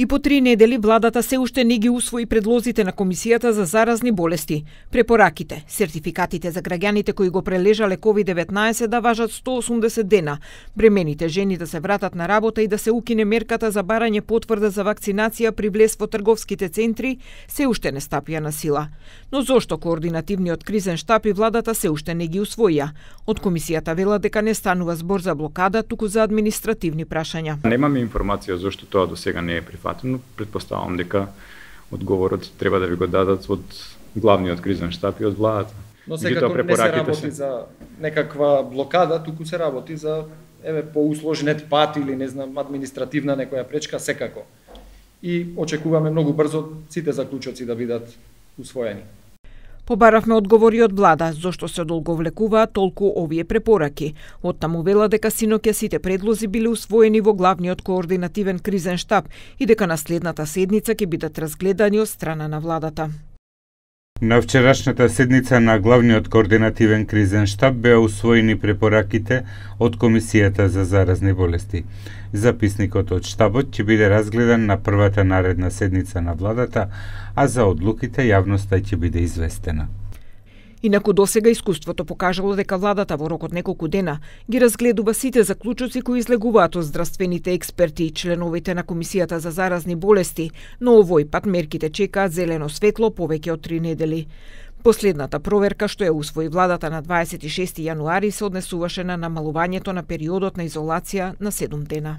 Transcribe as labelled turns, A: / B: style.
A: И по три недели владата се уште не ги усвои предлозите на Комисијата за заразни болести. Препораките, сертификатите за граѓаните кои го прележале COVID-19 да важат 180 дена, бремените жени да се вратат на работа и да се укине мерката за барање потврда за вакцинација при влез во трговските центри, се уште не стапија на сила. Но зошто координативниот кризен штаб и владата се уште не ги усвоија? Од комисијата вела дека не станува збор за блокада, туку за административни прашања.
B: Немаме информација зошто тоа до сега не е прифатено. Предпоставам дека одговорот треба да ви го дадат од главниот кризен штаб и од владата.
C: Но секако не се работи се... за некаква блокада, туку се работи за еве поусложнет пат или не знам административна некоја пречка секако. И очекуваме многу брзо сите заклучоци да бидат усвоени.
A: Побаравме одговори од влада зошто се долговлекуваа толку овие препораки. Оттаму вела дека синоќа сите предлози биле усвоени во главниот координативен кризен штаб и дека на следната седница ќе бидат разгледани од страна на владата.
D: На вчерашната седница на главниот координативен кризен штаб беа усвоени препораките од Комисијата за заразни болести. Записникот од штабот ќе биде разгледан на првата наредна седница на владата, а за одлуките јавноста ќе биде известена.
A: Инаку досега искуството покажало дека владата во рокот неколку дена ги разгледува сите заклучоци кои излегуваат од здравствените експерти и членовите на Комисијата за заразни болести, но овој пат мерките чекаат зелено светло повеќе од три недели. Последната проверка што ја усвои владата на 26 јануари се однесуваше на намалувањето на периодот на изолација на 7 дена.